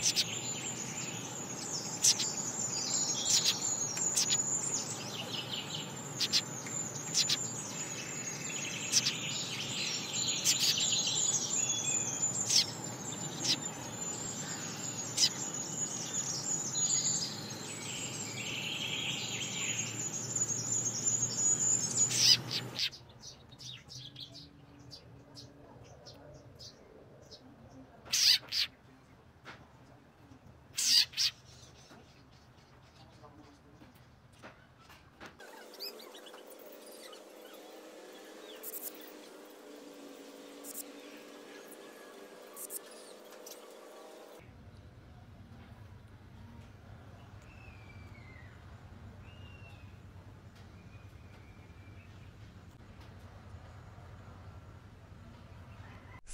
Thank you.